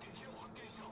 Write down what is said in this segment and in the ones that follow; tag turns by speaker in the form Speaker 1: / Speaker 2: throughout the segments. Speaker 1: 敵を発見し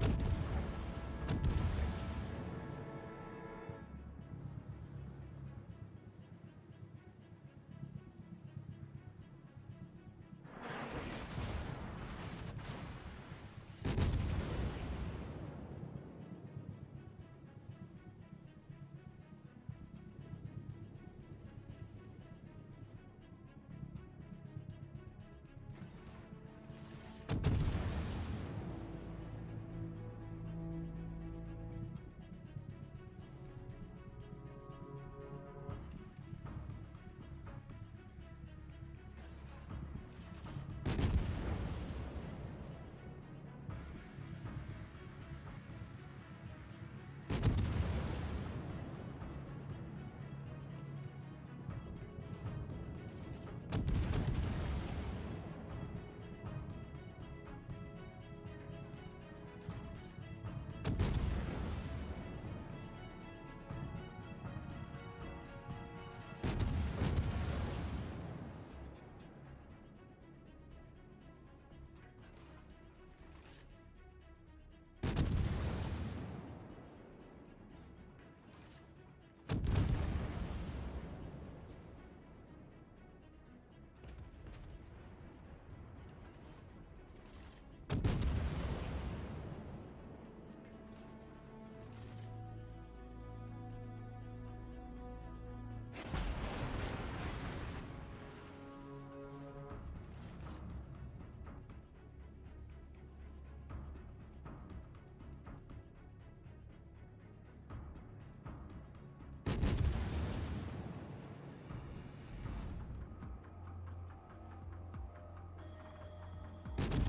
Speaker 2: Thank you.
Speaker 3: Thank you.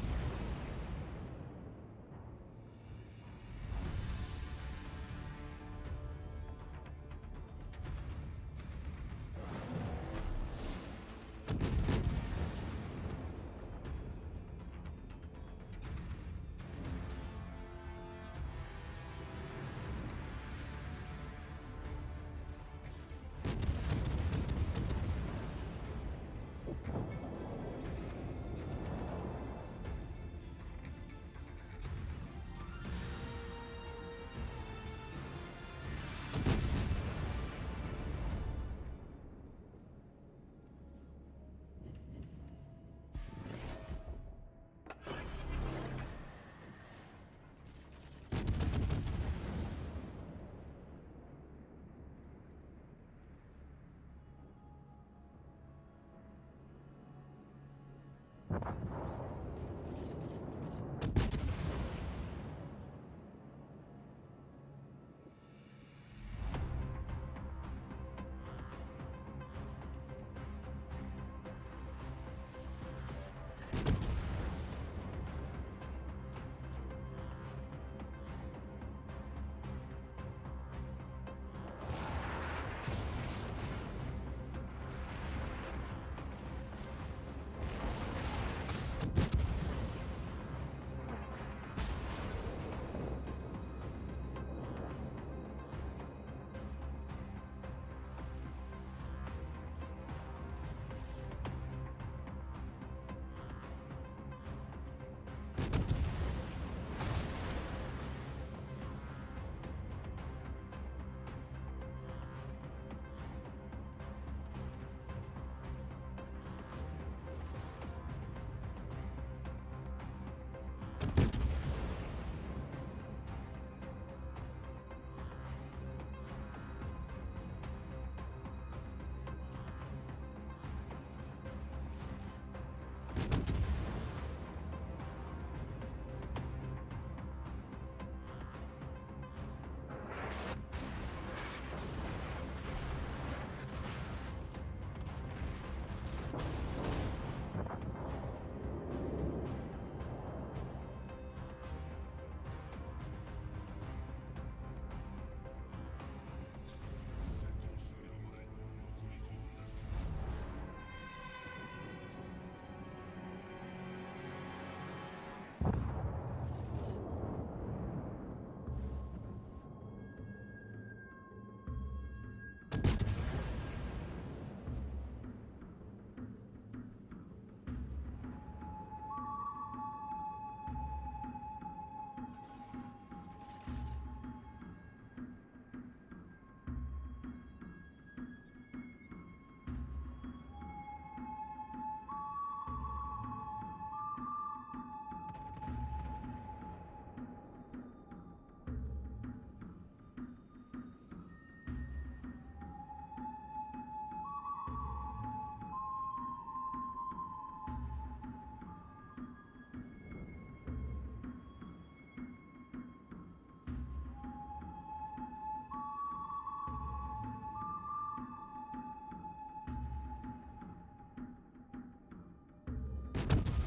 Speaker 4: Thank you.